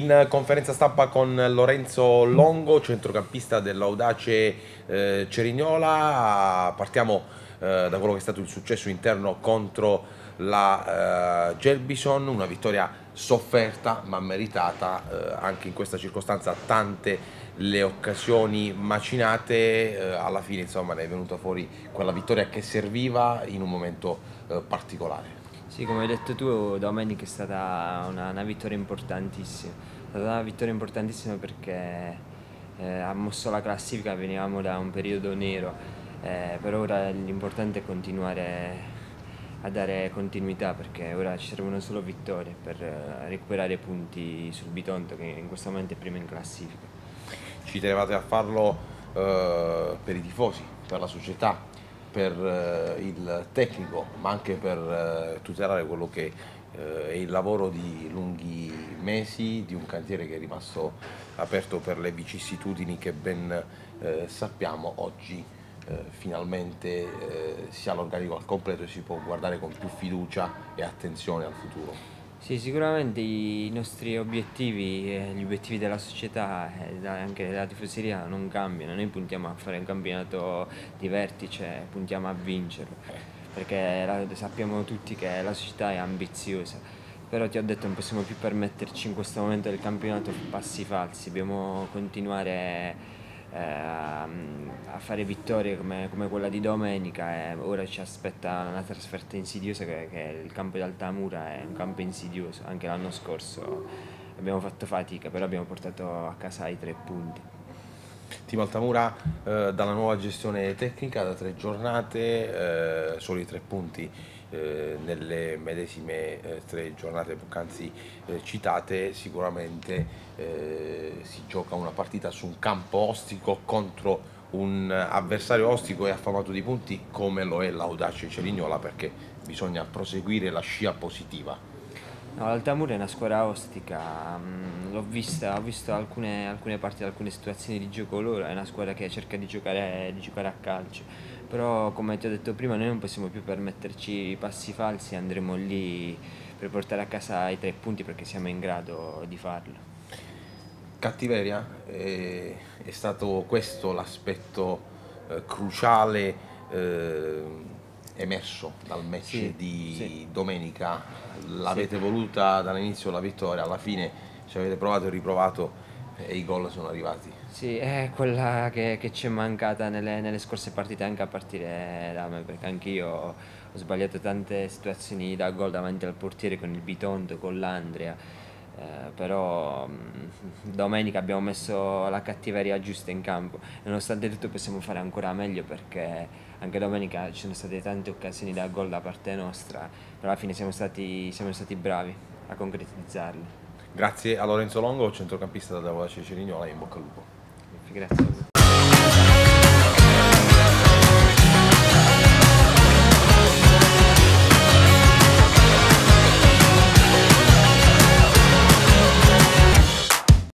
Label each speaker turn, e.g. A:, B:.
A: In conferenza stampa con Lorenzo Longo, centrocampista dell'Audace eh, Cerignola, partiamo eh, da quello che è stato il successo interno contro la eh, Gelbison, una vittoria sofferta ma meritata, eh, anche in questa circostanza. Tante le occasioni macinate, eh, alla fine insomma ne è venuta fuori quella vittoria che serviva in un momento eh, particolare.
B: Sì, come hai detto tu, domenica è stata una, una vittoria importantissima. È stata una vittoria importantissima perché eh, ha mosso la classifica, venivamo da un periodo nero, eh, per ora l'importante è continuare a dare continuità perché ora ci servono solo vittorie per eh, recuperare punti sul Bitonto che in questo momento è prima in classifica.
A: Ci tenevate a farlo eh, per i tifosi, per la società, per eh, il tecnico, ma anche per eh, tutelare quello che eh, è il lavoro di lunghi mesi di un cantiere che è rimasto aperto per le vicissitudini che ben sappiamo oggi. Finalmente si ha l'organico al completo e si può guardare con più fiducia e attenzione al futuro.
B: Sì, sicuramente i nostri obiettivi, gli obiettivi della società e anche della tifoseria non cambiano, noi puntiamo a fare un campionato di vertice, puntiamo a vincerlo, perché sappiamo tutti che la società è ambiziosa, però ti ho detto non possiamo più permetterci in questo momento del campionato passi falsi, dobbiamo continuare eh, a fare vittorie come, come, quella di domenica e ora ci aspetta una trasferta insidiosa che, che il campo di Altamura è un campo insidioso, anche l'anno scorso abbiamo fatto fatica però abbiamo portato a casa i tre punti.
A: Team Altamura eh, dalla nuova gestione tecnica da tre giornate, eh, solo i tre punti eh, nelle medesime eh, tre giornate poc'anzi eh, citate sicuramente eh, si gioca una partita su un campo ostico contro un avversario ostico e affamato di punti come lo è l'Audace Cerignola perché bisogna proseguire la scia positiva.
B: No, L'Altamura è una squadra ostica, mm, l'ho vista, ho visto alcune, alcune parti, alcune situazioni di gioco loro, è una squadra che cerca di giocare, di giocare a calcio però come ti ho detto prima noi non possiamo più permetterci i passi falsi, andremo lì per portare a casa i tre punti perché siamo in grado di farlo.
A: Cattiveria, è, è stato questo l'aspetto eh, cruciale eh, emerso dal match sì, di sì. domenica, l'avete sì. voluta dall'inizio la vittoria, alla fine ci avete provato e riprovato e i gol sono arrivati.
B: Sì, è quella che, che ci è mancata nelle, nelle, scorse partite anche a partire da me, perché anch'io ho sbagliato tante situazioni da gol davanti al portiere con il Bitonto, con l'Andrea, eh, però mh, mm, domenica abbiamo messo la cattiveria giusta in campo, nonostante tutto possiamo fare ancora meglio perché anche domenica ci sono state tante occasioni da gol da parte nostra, però alla fine siamo stati, siamo stati bravi a concretizzarle.
A: Grazie a Lorenzo Longo, centrocampista da Davola Cerignola e in bocca al lupo.
B: Grazie.